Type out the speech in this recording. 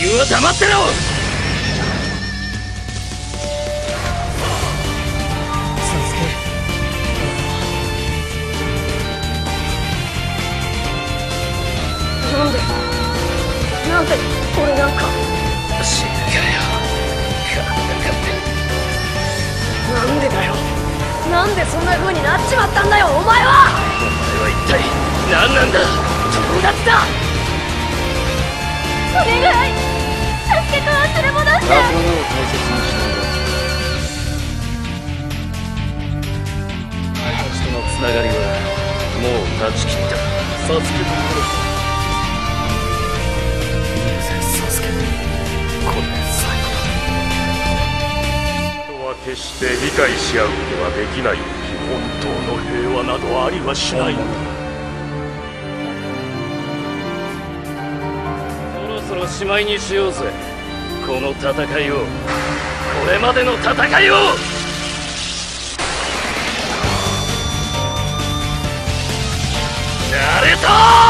黙ってろ。なんで？なんで俺なんか？なんでだよ？なんでそんな風になっちまったんだよお前はつながりはもう断ち切ったサスケとサスケこれ最後だ人は決して理解し合うことができない本当の平和などありはしないそろそろしまいにしようぜこの戦いをこれまでの戦いをれた